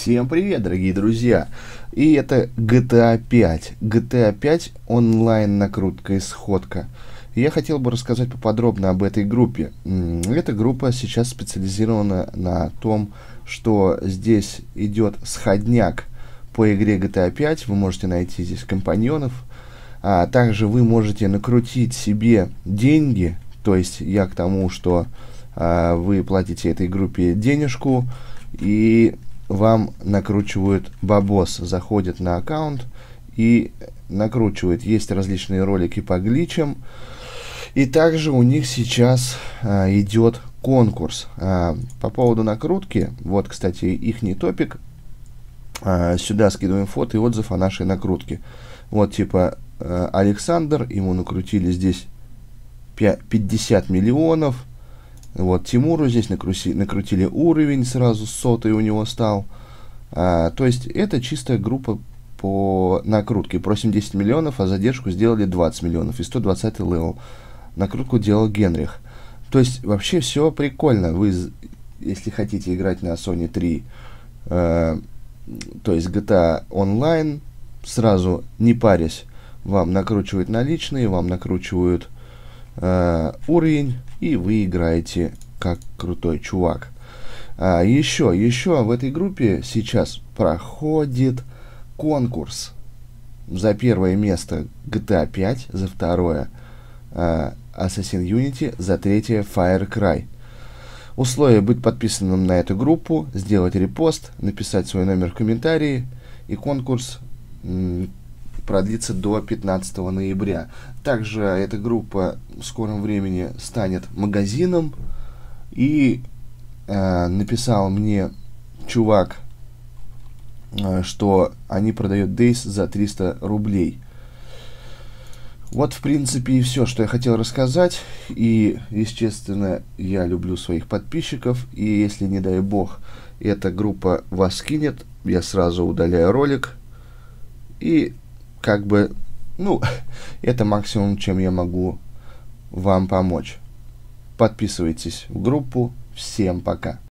Всем привет, дорогие друзья! И это GTA 5. GTA 5 онлайн накрутка и сходка. Я хотел бы рассказать поподробно об этой группе. Эта группа сейчас специализирована на том, что здесь идет сходняк по игре GTA 5. Вы можете найти здесь компаньонов. А также вы можете накрутить себе деньги. То есть я к тому, что а, вы платите этой группе денежку и вам накручивают бабос, заходят на аккаунт и накручивают. Есть различные ролики по гличам. И также у них сейчас а, идет конкурс. А, по поводу накрутки, вот, кстати, их не топик. А, сюда скидываем фото и отзыв о нашей накрутке. Вот, типа, а, Александр, ему накрутили здесь 50 миллионов. Вот, Тимуру здесь накрути, накрутили уровень, сразу сотый у него стал. А, то есть это чистая группа по накрутке. Просим 10 миллионов, а задержку сделали 20 миллионов и 120 level. Накрутку делал Генрих. То есть вообще все прикольно. Вы, если хотите играть на Sony 3, э, то есть GTA Online, сразу не парясь, вам накручивают наличные, вам накручивают э, уровень, и вы играете как крутой чувак. А, еще, еще в этой группе сейчас проходит конкурс за первое место GTA 5, за второе э, Assassin's Unity, за третье Fire Cry. Условие быть подписанным на эту группу, сделать репост, написать свой номер в комментарии, и конкурс продлится до 15 ноября. Также эта группа в скором времени станет магазином. И э, написал мне чувак, э, что они продают Days за 300 рублей. Вот, в принципе, и все, что я хотел рассказать. И, естественно, я люблю своих подписчиков. И если, не дай бог, эта группа вас скинет, я сразу удаляю ролик. И как бы, ну, это максимум, чем я могу вам помочь. Подписывайтесь в группу. Всем пока.